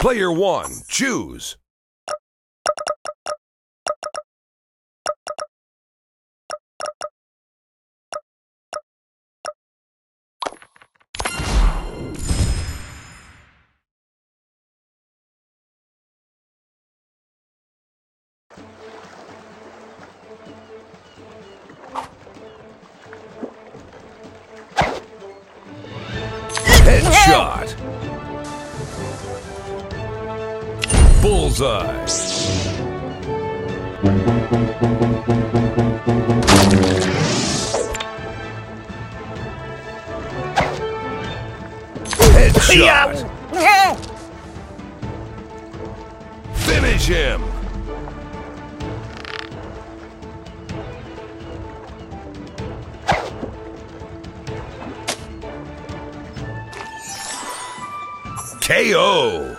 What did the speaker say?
Player one, choose. Headshot. Bullseye. Headshot. Finish him. KO.